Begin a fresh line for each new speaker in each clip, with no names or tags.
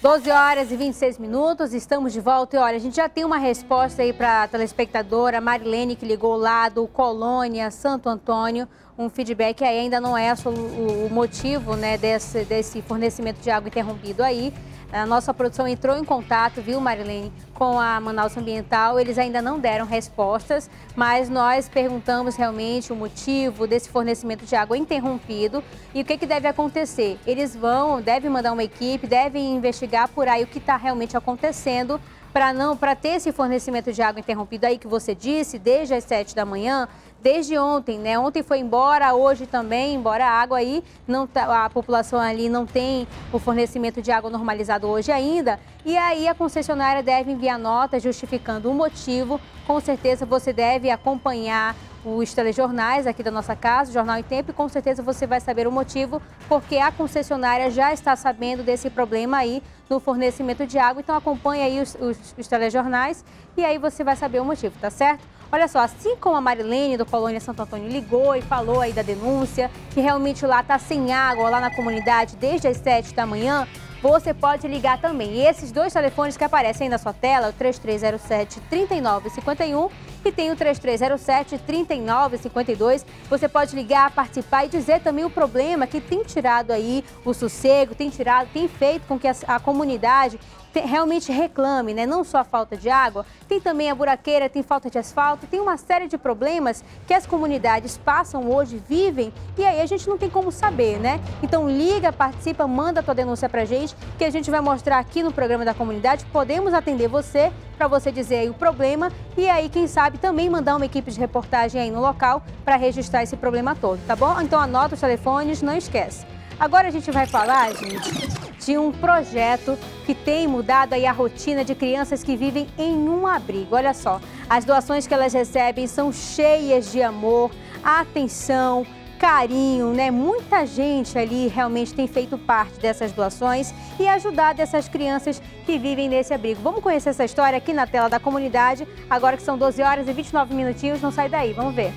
12 horas e 26 minutos, estamos de volta. E olha, a gente já tem uma resposta aí para a telespectadora Marilene, que ligou lá do Colônia, Santo Antônio. Um feedback aí ainda não é o motivo né, desse, desse fornecimento de água interrompido aí. A nossa produção entrou em contato, viu, Marilene, com a Manaus Ambiental. Eles ainda não deram respostas, mas nós perguntamos realmente o motivo desse fornecimento de água interrompido e o que, que deve acontecer. Eles vão, devem mandar uma equipe, devem investigar por aí o que está realmente acontecendo para não para ter esse fornecimento de água interrompido aí que você disse desde as 7 da manhã desde ontem, né? Ontem foi embora, hoje também, embora a água aí, não tá, a população ali não tem o fornecimento de água normalizado hoje ainda. E aí a concessionária deve enviar nota justificando o motivo. Com certeza você deve acompanhar os telejornais aqui da nossa casa, Jornal em Tempo, e com certeza você vai saber o motivo, porque a concessionária já está sabendo desse problema aí no fornecimento de água. Então acompanhe aí os, os, os telejornais e aí você vai saber o motivo, tá certo? Olha só, assim como a Marilene do Colônia Santo Antônio ligou e falou aí da denúncia, que realmente lá está sem água lá na comunidade desde as 7 da manhã, você pode ligar também. E esses dois telefones que aparecem aí na sua tela, o 3307-3951 e tem o 3307-3952. Você pode ligar, participar e dizer também o problema que tem tirado aí o sossego, tem tirado, tem feito com que a, a comunidade realmente reclame, né? Não só a falta de água, tem também a buraqueira, tem falta de asfalto, tem uma série de problemas que as comunidades passam hoje, vivem, e aí a gente não tem como saber, né? Então liga, participa, manda a tua denúncia pra gente, que a gente vai mostrar aqui no programa da comunidade, podemos atender você para você dizer aí o problema e aí, quem sabe, também mandar uma equipe de reportagem aí no local para registrar esse problema todo, tá bom? Então anota os telefones, não esquece. Agora a gente vai falar, gente, de um projeto que tem mudado aí a rotina de crianças que vivem em um abrigo. Olha só, as doações que elas recebem são cheias de amor, atenção, carinho, né? Muita gente ali realmente tem feito parte dessas doações e ajudado essas crianças que vivem nesse abrigo. Vamos conhecer essa história aqui na tela da comunidade, agora que são 12 horas e 29 minutinhos, não sai daí, vamos ver.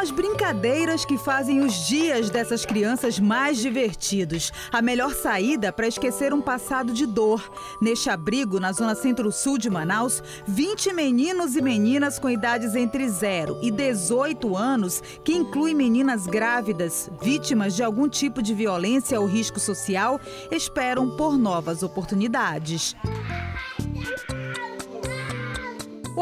As brincadeiras que fazem os dias dessas crianças mais divertidos. A melhor saída para esquecer um passado de dor. Neste abrigo, na zona centro-sul de Manaus, 20 meninos e meninas com idades entre 0 e 18 anos, que inclui meninas grávidas, vítimas de algum tipo de violência ou risco social, esperam por novas oportunidades.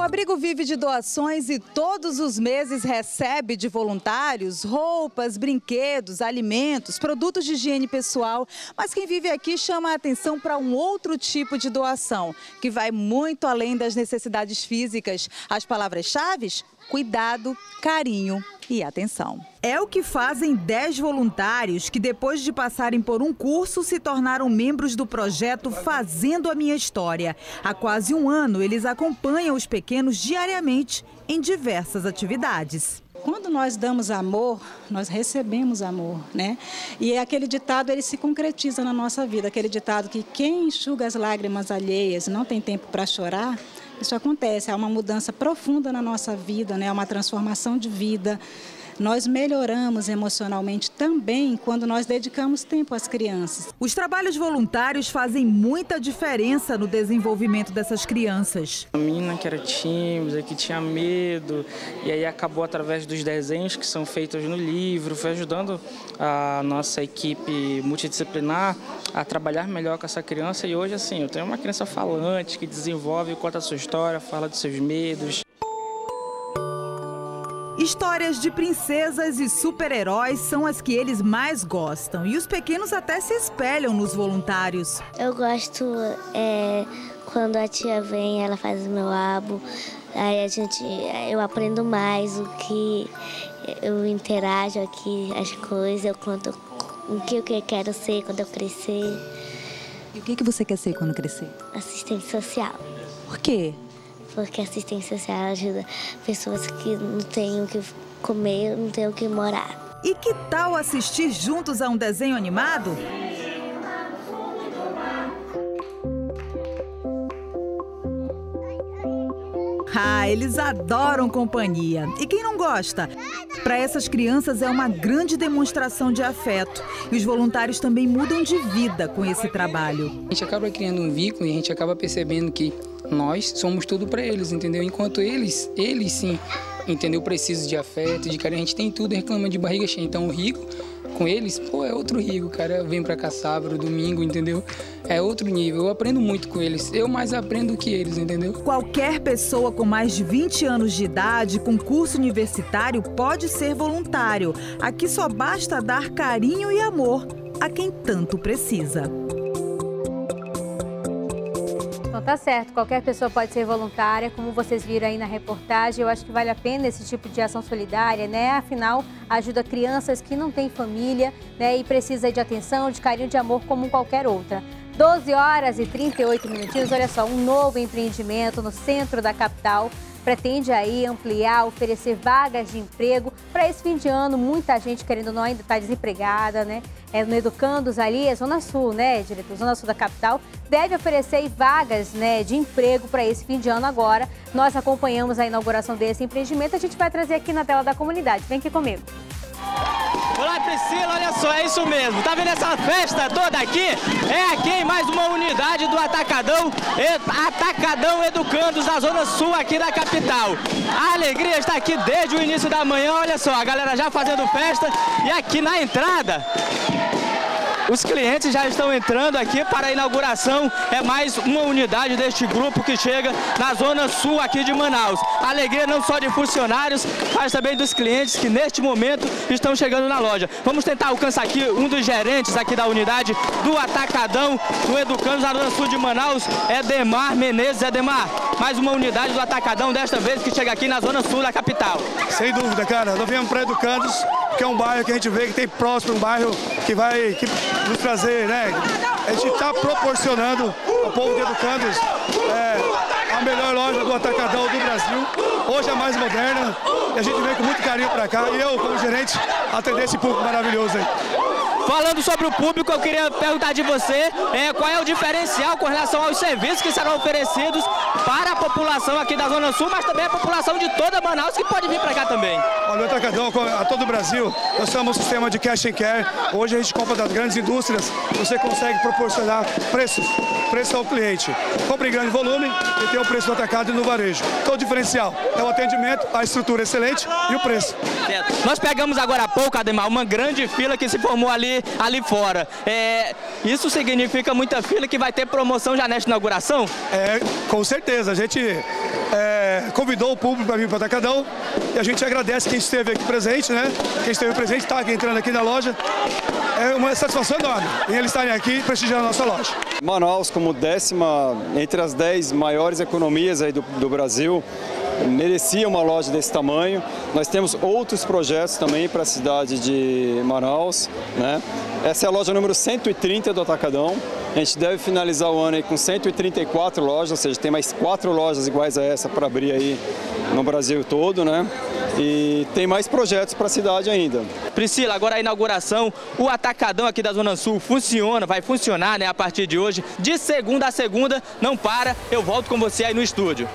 Abrigo vive de doações e todos os meses recebe de voluntários roupas, brinquedos, alimentos, produtos de higiene pessoal. Mas quem vive aqui chama a atenção para um outro tipo de doação, que vai muito além das necessidades físicas. As palavras-chave? Cuidado, carinho e atenção. É o que fazem 10 voluntários que, depois de passarem por um curso, se tornaram membros do projeto Fazendo a Minha História. Há quase um ano, eles acompanham os pequenos diariamente em diversas atividades.
Quando nós damos amor, nós recebemos amor, né? E aquele ditado ele se concretiza na nossa vida, aquele ditado que quem enxuga as lágrimas alheias não tem tempo para chorar. Isso acontece, há uma mudança profunda na nossa vida, né? uma transformação de vida. Nós melhoramos emocionalmente também quando nós dedicamos tempo às crianças.
Os trabalhos voluntários fazem muita diferença no desenvolvimento dessas crianças.
A menina que era tímida, que tinha medo, e aí acabou através dos desenhos que são feitos no livro, foi ajudando a nossa equipe multidisciplinar a trabalhar melhor com essa criança. E hoje, assim, eu tenho uma criança falante que desenvolve, conta a sua história, fala dos seus medos.
Histórias de princesas e super-heróis são as que eles mais gostam. E os pequenos até se espelham nos voluntários.
Eu gosto é, quando a tia vem, ela faz o meu abo. Aí a gente, eu aprendo mais o que eu interajo aqui, as coisas, eu conto o que eu quero ser quando eu crescer.
E o que, que você quer ser quando crescer?
Assistente social.
Por quê?
Porque assistência social ajuda pessoas que não têm o que comer, não têm o que morar.
E que tal assistir juntos a um desenho animado? Ah, eles adoram companhia. E quem não gosta? Para essas crianças é uma grande demonstração de afeto. E os voluntários também mudam de vida com esse trabalho.
A gente acaba criando um vínculo e a gente acaba percebendo que nós somos tudo para eles, entendeu? Enquanto eles, eles sim, entendeu? Precisam de afeto, de carinho. A gente tem tudo reclama de barriga cheia. Então o rico com eles, pô, é outro rico, cara. Vem pra cá sábado, domingo, entendeu? É outro nível. Eu aprendo muito com eles. Eu mais aprendo que eles, entendeu?
Qualquer pessoa com mais de 20 anos de idade, com curso universitário, pode ser voluntário. Aqui só basta dar carinho e amor a quem tanto precisa.
Tá certo, qualquer pessoa pode ser voluntária, como vocês viram aí na reportagem, eu acho que vale a pena esse tipo de ação solidária, né? Afinal, ajuda crianças que não têm família, né? E precisa de atenção, de carinho, de amor como qualquer outra. 12 horas e 38 minutinhos, olha só, um novo empreendimento no centro da capital pretende aí ampliar, oferecer vagas de emprego para esse fim de ano. Muita gente, querendo não, ainda está desempregada, né? É, no Educandos ali, é Zona Sul, né, diretor? Zona Sul da capital, deve oferecer vagas né, de emprego para esse fim de ano agora. Nós acompanhamos a inauguração desse empreendimento, a gente vai trazer aqui na tela da comunidade. Vem aqui comigo.
Olá Priscila, olha só, é isso mesmo. Tá vendo essa festa toda aqui? É aqui em mais uma unidade do Atacadão, Atacadão Educandos da Zona Sul aqui da capital. A alegria está aqui desde o início da manhã, olha só, a galera já fazendo festa e aqui na entrada os clientes já estão entrando aqui para a inauguração. É mais uma unidade deste grupo que chega na zona sul aqui de Manaus. Alegria não só de funcionários, mas também dos clientes que neste momento estão chegando na loja. Vamos tentar alcançar aqui um dos gerentes aqui da unidade do Atacadão, do Educandos na zona sul de Manaus, Edemar Menezes. Edemar, mais uma unidade do Atacadão, desta vez que chega aqui na zona sul da capital.
Sem dúvida, cara. Nós viemos para Educandos, que é um bairro que a gente vê que tem próximo, um bairro que vai... Que nos trazer, né? A gente está proporcionando ao povo de Educandos é, a melhor loja do atacadão do Brasil. Hoje é mais moderna e a gente vem com muito carinho para cá e eu, como gerente, atender esse público maravilhoso aí.
Falando sobre o público, eu queria perguntar de você é, qual é o diferencial com relação aos serviços que serão oferecidos para a população aqui da Zona Sul, mas também a população de toda Manaus que pode vir para cá também.
Olha, o Atacadão, a todo o Brasil, nós somos um sistema de cash and care. Hoje a gente compra das grandes indústrias, você consegue proporcionar preços, preço ao cliente. Compre em grande volume e tem o preço do atacado e no varejo. Então o diferencial é o atendimento, a estrutura excelente e o preço.
Certo. Nós pegamos agora há pouco, Ademar, uma grande fila que se formou ali ali, fora. É, isso significa muita fila que vai ter promoção já nesta inauguração?
É, com certeza. A gente é, convidou o público para vir para o Atacadão e a gente agradece quem esteve aqui presente, né? Quem esteve presente, está entrando aqui na loja. É uma satisfação enorme em eles estarem aqui prestigiando a nossa loja.
Manaus, como décima entre as dez maiores economias aí do, do Brasil, merecia uma loja desse tamanho. Nós temos outros projetos também para a cidade de Manaus. Né? Essa é a loja número 130 do Atacadão. A gente deve finalizar o ano aí com 134 lojas, ou seja, tem mais quatro lojas iguais a essa para abrir aí no Brasil todo, né? E tem mais projetos para a cidade ainda.
Priscila, agora a inauguração, o Atacadão aqui da Zona Sul funciona, vai funcionar né, a partir de hoje, de segunda a segunda, não para, eu volto com você aí no estúdio.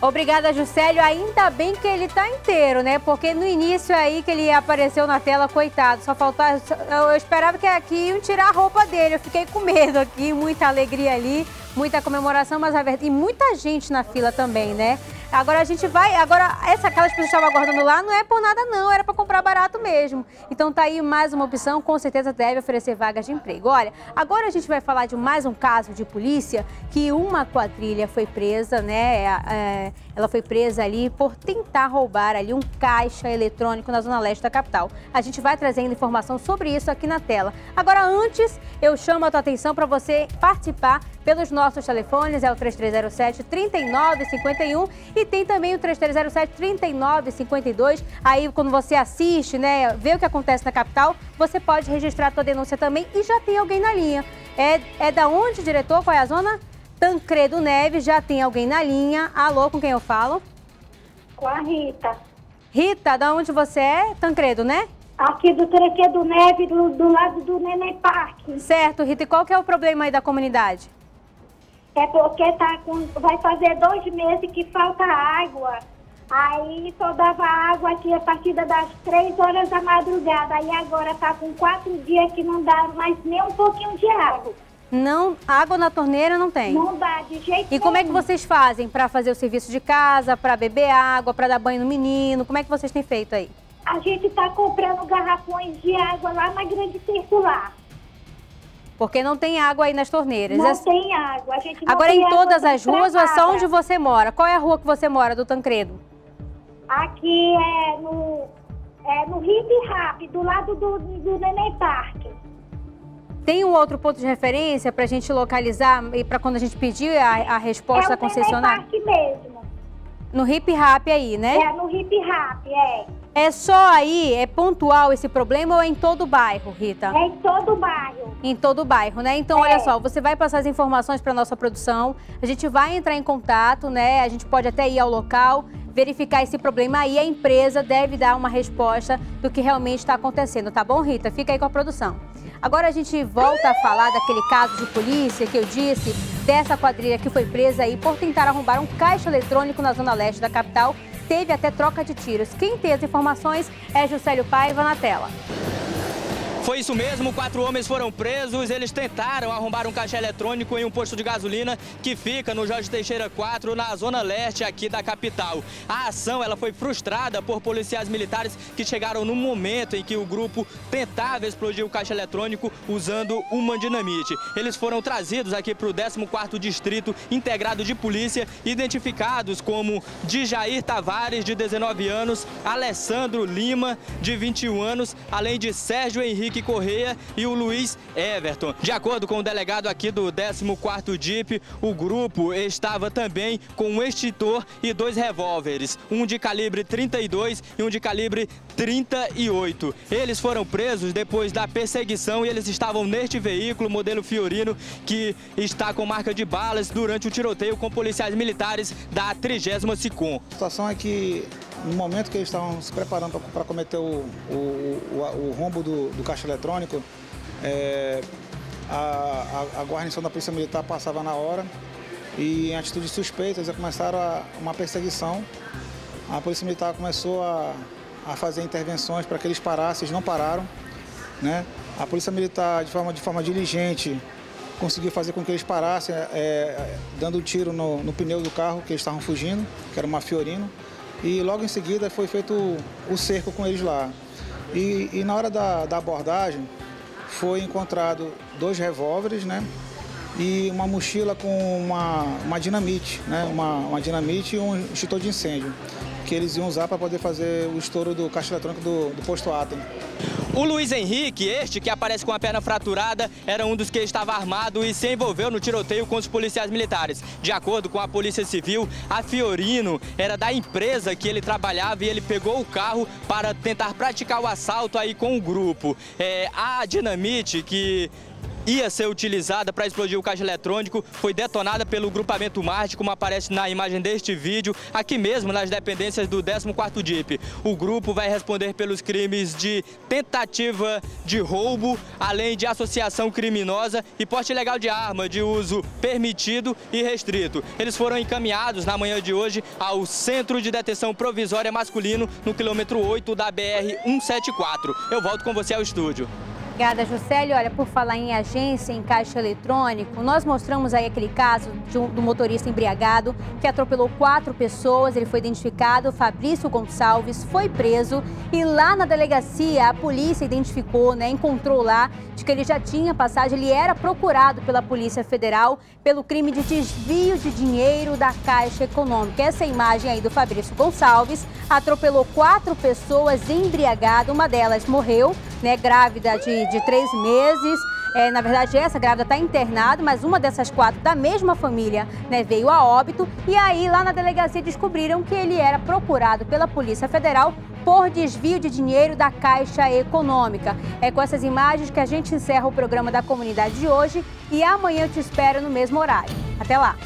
Obrigada, Juscelio. Ainda bem que ele tá inteiro, né? Porque no início aí que ele apareceu na tela, coitado, só faltava... Eu esperava que aqui iam tirar a roupa dele. Eu fiquei com medo aqui, muita alegria ali, muita comemoração, mas a verdade... E muita gente na fila também, né? Agora a gente vai, agora essa aquelas pessoas que estavam aguardando lá não é por nada não, era para comprar barato mesmo. Então tá aí mais uma opção, com certeza deve oferecer vagas de emprego. Olha, agora a gente vai falar de mais um caso de polícia que uma quadrilha foi presa, né? É, ela foi presa ali por tentar roubar ali um caixa eletrônico na zona leste da capital. A gente vai trazendo informação sobre isso aqui na tela. Agora antes, eu chamo a tua atenção para você participar pelos nossos telefones, é o 3307 3951 e tem também o 3307 3952. Aí quando você assiste, né, vê o que acontece na capital, você pode registrar a tua denúncia também e já tem alguém na linha. É, é da onde, diretor? Qual é a zona? Tancredo Neves, já tem alguém na linha. Alô, com quem eu falo?
Com a Rita.
Rita, da onde você é? Tancredo, né?
Aqui do Tancredo Neves, do, do lado do Neném Parque.
Certo, Rita. E qual que é o problema aí da comunidade?
É porque tá com, vai fazer dois meses que falta água. Aí só dava água aqui a partir das três horas da madrugada. Aí agora tá com quatro dias que não dá mais nem um pouquinho de água.
Não, água na torneira não tem?
Não dá de jeito
E como é que vocês fazem para fazer o serviço de casa, para beber água, para dar banho no menino? Como é que vocês têm feito aí?
A gente tá comprando garrafões de água lá na grande circular.
Porque não tem água aí nas torneiras.
Não
É-
tem água. A gente não
Agora
tem
em todas as ruas ou é só onde você mora? Qual é a rua que você mora do Tancredo?
Aqui é no, é no Hip Rap, do lado do, do Neném Parque.
Tem um outro ponto de referência para a gente localizar e para quando a gente pedir a, a resposta
é
da concessionária?
Parque mesmo.
No hip rap aí, né?
É no Hip Rap, é.
É só aí, é pontual esse problema ou é em todo o bairro, Rita?
É em todo o bairro.
Em todo o bairro, né? Então, olha só, você vai passar as informações para nossa produção, a gente vai entrar em contato, né? A gente pode até ir ao local, verificar esse problema aí, a empresa deve dar uma resposta do que realmente está acontecendo, tá bom, Rita? Fica aí com a produção. Agora a gente volta a falar daquele caso de polícia que eu disse, dessa quadrilha que foi presa aí por tentar arrombar um caixa eletrônico na zona leste da capital. Teve até troca de tiros. Quem tem as informações é Juscelio Paiva na tela.
Foi isso mesmo, quatro homens foram presos. Eles tentaram arrombar um caixa eletrônico em um posto de gasolina que fica no Jorge Teixeira 4, na zona leste aqui da capital. A ação ela foi frustrada por policiais militares que chegaram no momento em que o grupo tentava explodir o caixa eletrônico usando uma dinamite. Eles foram trazidos aqui para o 14º Distrito Integrado de Polícia, identificados como Djair Tavares, de 19 anos, Alessandro Lima, de 21 anos, além de Sérgio Henrique Correia e o Luiz Everton. De acordo com o delegado aqui do 14º DIP, o grupo estava também com um extintor e dois revólveres, um de calibre 32 e um de calibre 38. Eles foram presos depois da perseguição e eles estavam neste veículo modelo Fiorino que está com marca de balas durante o tiroteio com policiais militares da 30ª SICOM.
A situação é que no momento que eles estavam se preparando para cometer o, o, o, o rombo do, do caixa eletrônico, é, a, a, a guarnição da Polícia Militar passava na hora e em atitudes suspeitas já começaram a, uma perseguição. A Polícia Militar começou a, a fazer intervenções para que eles parassem, eles não pararam. Né? A Polícia Militar, de forma, de forma diligente, conseguiu fazer com que eles parassem, é, dando um tiro no, no pneu do carro que eles estavam fugindo, que era uma Fiorino. E logo em seguida foi feito o, cerco com eles lá. E, e na hora da, da abordagem foi encontrado dois revólveres, né? E uma mochila com uma, uma dinamite, né? Uma, uma dinamite e um extintor de incêndio, que eles iam usar para poder fazer o estouro do caixa eletrônico do, do posto Atem.
O Luiz Henrique, este que aparece com a perna fraturada, era um dos que estava armado e se envolveu no tiroteio com os policiais militares. De acordo com a Polícia Civil, a Fiorino era da empresa que ele trabalhava e ele pegou o carro para tentar praticar o assalto aí com o grupo. É, a dinamite que ia ser utilizada para explodir o caixa eletrônico foi detonada pelo grupamento Marte, como aparece na imagem deste vídeo, aqui mesmo nas dependências do 14º DIP. O grupo vai responder pelos crimes de tentativa de roubo, além de associação criminosa e porte ilegal de arma de uso permitido e restrito. Eles foram encaminhados na manhã de hoje ao Centro de Detenção Provisória Masculino, no quilômetro 8 da BR-174. Eu volto com você ao estúdio.
Obrigada, Juscelio. Olha, por falar em agência em caixa eletrônico, nós mostramos aí aquele caso de um- do motorista embriagado que atropelou quatro pessoas. Ele foi identificado, Fabrício Gonçalves, foi preso e lá na delegacia a polícia identificou, né, encontrou lá de que ele já tinha passagem, ele era procurado pela Polícia Federal pelo crime de desvio de dinheiro da Caixa Econômica. Essa imagem aí do Fabrício Gonçalves atropelou quatro pessoas embriagado, uma delas morreu, né, grávida de, três meses. É, na verdade, essa grávida está internada, mas uma dessas quatro da mesma família né, veio a óbito. E aí, lá na delegacia, descobriram que ele era procurado pela Polícia Federal por desvio de dinheiro da Caixa Econômica. É com essas imagens que a gente encerra o programa da comunidade de hoje e amanhã eu te espero no mesmo horário. Até lá!